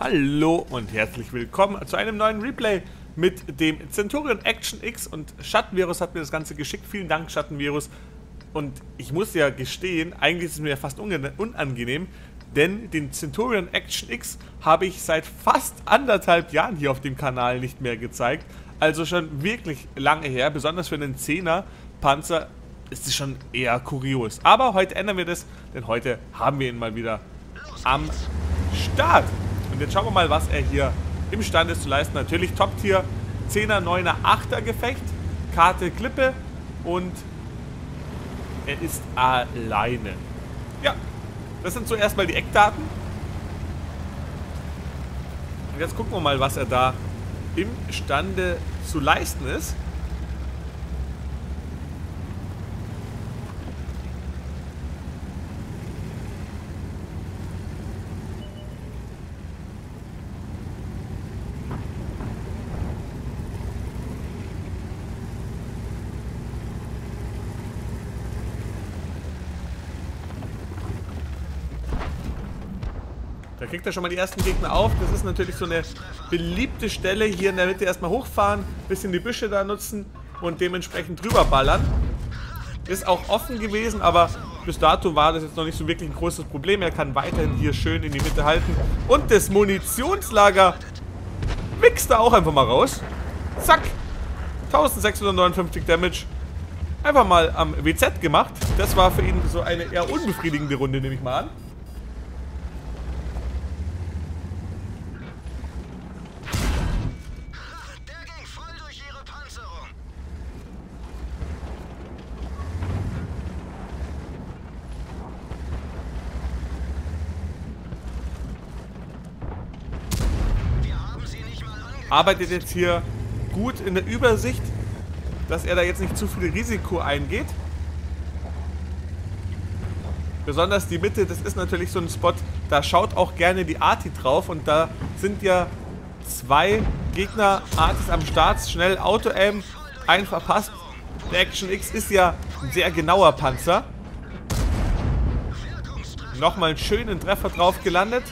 Hallo und herzlich willkommen zu einem neuen Replay mit dem Centurion Action X und Schattenvirus hat mir das Ganze geschickt. Vielen Dank, Schattenvirus. Und ich muss ja gestehen, eigentlich ist es mir fast unangenehm, denn den Centurion Action X habe ich seit fast anderthalb Jahren hier auf dem Kanal nicht mehr gezeigt. Also schon wirklich lange her, besonders für einen 10er Panzer ist es schon eher kurios. Aber heute ändern wir das, denn heute haben wir ihn mal wieder am Start. Und jetzt schauen wir mal, was er hier imstande ist zu leisten. Natürlich Top-Tier, 10er, 9er, 8er Gefecht, Karte Klippe und er ist alleine. Ja, das sind zuerst mal die Eckdaten. Und jetzt gucken wir mal, was er da imstande zu leisten ist. Da kriegt er schon mal die ersten Gegner auf. Das ist natürlich so eine beliebte Stelle. Hier in der Mitte erstmal hochfahren, bisschen die Büsche da nutzen und dementsprechend drüber ballern. Ist auch offen gewesen, aber bis dato war das jetzt noch nicht so wirklich ein großes Problem. Er kann weiterhin hier schön in die Mitte halten. Und das Munitionslager wächst da auch einfach mal raus. Zack. 1659 Damage. Einfach mal am WZ gemacht. Das war für ihn so eine eher unbefriedigende Runde, nehme ich mal an. Arbeitet jetzt hier gut in der Übersicht, dass er da jetzt nicht zu viel Risiko eingeht. Besonders die Mitte, das ist natürlich so ein Spot, da schaut auch gerne die Arti drauf und da sind ja zwei Gegner Artis am Start, schnell Auto-Aim, ein verpasst. Der Action X ist ja ein sehr genauer Panzer. Nochmal einen schönen Treffer drauf gelandet.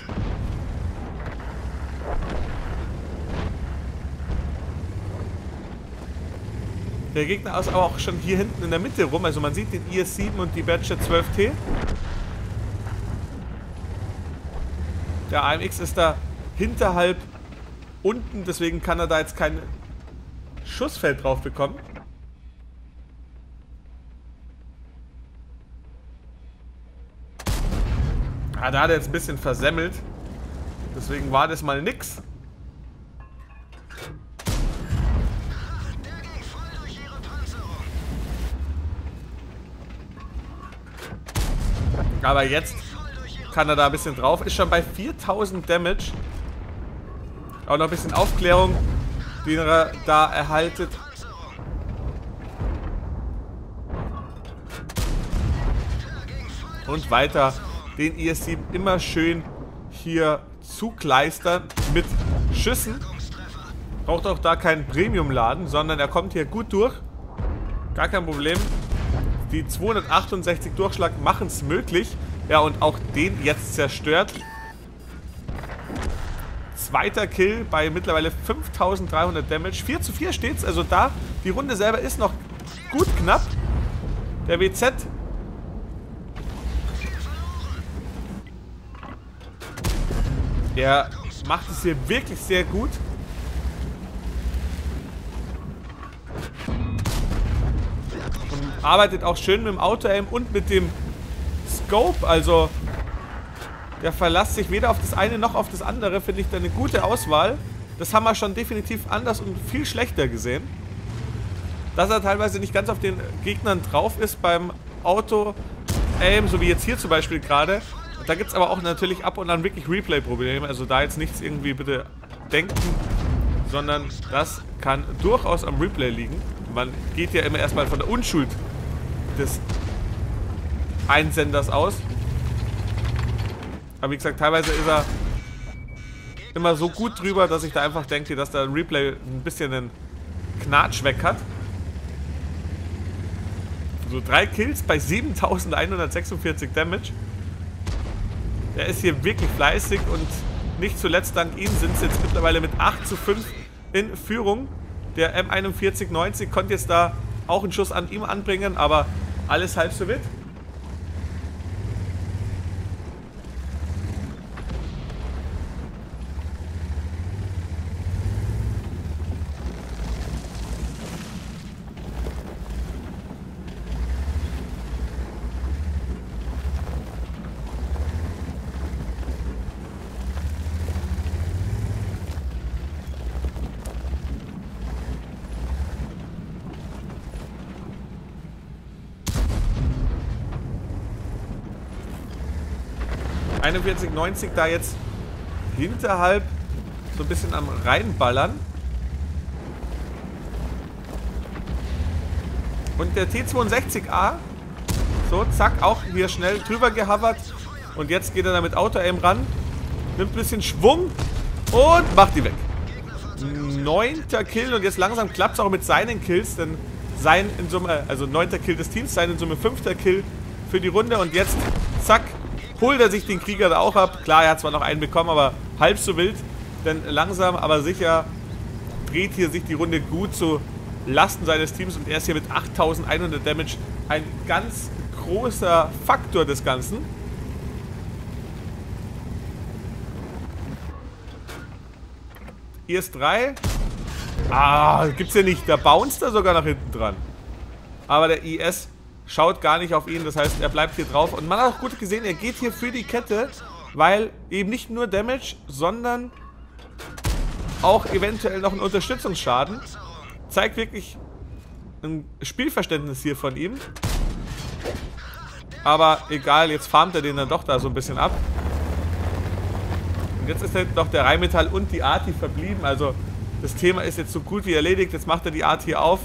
Der Gegner ist aber auch schon hier hinten in der Mitte rum. Also man sieht den IS-7 und die Badger 12T. Der AMX ist da hinterhalb unten, deswegen kann er da jetzt kein Schussfeld drauf bekommen. Ah, da hat er jetzt ein bisschen versemmelt. Deswegen war das mal nix. Aber jetzt kann er da ein bisschen drauf. Ist schon bei 4000 Damage. Auch noch ein bisschen Aufklärung, die er da erhaltet. Und weiter den IS-7 immer schön hier zukleistern mit Schüssen. Braucht auch da keinen Premium-Laden, sondern er kommt hier gut durch. Gar kein Problem. Die 268 Durchschlag machen es möglich. Ja, und auch den jetzt zerstört. Zweiter Kill bei mittlerweile 5300 Damage. 4 zu 4 steht's. Also da, die Runde selber ist noch gut knapp. Der WZ Er macht es hier wirklich sehr gut. Arbeitet auch schön mit dem Auto-Aim und mit dem Scope. Also der verlässt sich weder auf das eine noch auf das andere. Finde ich da eine gute Auswahl. Das haben wir schon definitiv anders und viel schlechter gesehen. Dass er teilweise nicht ganz auf den Gegnern drauf ist beim Auto-Aim, so wie jetzt hier zum Beispiel gerade. Da gibt es aber auch natürlich ab und an wirklich Replay-Probleme. Also da jetzt nichts irgendwie bitte denken, sondern das kann durchaus am Replay liegen. Man geht ja immer erstmal von der Unschuld des Einsenders aus. Aber wie gesagt, teilweise ist er immer so gut drüber, dass ich da einfach denke, dass der Replay ein bisschen einen Knatsch weg hat. So drei Kills bei 7146 Damage. Der ist hier wirklich fleißig und nicht zuletzt dank ihm sind sie jetzt mittlerweile mit 8 zu 5 in Führung. Der M4190 konnte jetzt da auch einen Schuss an ihm anbringen, aber alles halb so wild. 41,90 da jetzt hinterhalb so ein bisschen am reinballern. Und der T62A, so, zack, auch hier schnell drüber gehavert. Und jetzt geht er da mit Auto-Aim ran, nimmt ein bisschen Schwung und macht die weg. Neunter Kill und jetzt langsam klappt es auch mit seinen Kills, denn sein in Summe, also neunter Kill des Teams, sein in Summe fünfter Kill für die Runde und jetzt, zack, holt er sich den Krieger da auch ab. Klar, er hat zwar noch einen bekommen, aber halb so wild. Denn langsam, aber sicher dreht hier sich die Runde gut zu Lasten seines Teams. Und er ist hier mit 8100 Damage ein ganz großer Faktor des Ganzen. IS-3. Ah, gibt's ja nicht. Da bounced er sogar nach hinten dran. Aber der IS schaut gar nicht auf ihn. Das heißt, er bleibt hier drauf. Und man hat auch gut gesehen, er geht hier für die Kette, weil eben nicht nur Damage, sondern auch eventuell noch ein Unterstützungsschaden. Zeigt wirklich ein Spielverständnis hier von ihm. Aber egal, jetzt farmt er den dann doch da so ein bisschen ab. Und jetzt ist halt noch der Rheinmetall und die Arti verblieben. Also das Thema ist jetzt so gut wie erledigt. Jetzt macht er die Art hier auf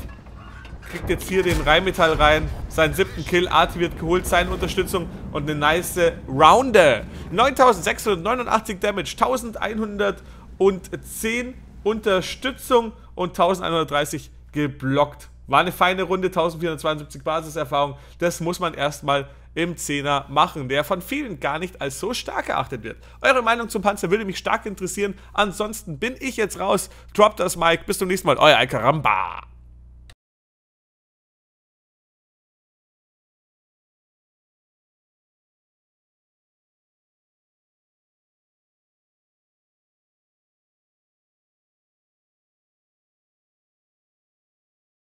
kriegt jetzt hier den Rheinmetall rein. Seinen siebten Kill. Arti wird geholt, seine Unterstützung und eine nice Rounder. 9689 Damage, 1110 Unterstützung und 1130 geblockt. War eine feine Runde, 1472 Basiserfahrung. Das muss man erstmal im Zehner machen, der von vielen gar nicht als so stark erachtet wird. Eure Meinung zum Panzer würde mich stark interessieren. Ansonsten bin ich jetzt raus. Droppt das Mike. Bis zum nächsten Mal. Euer Alcaramba.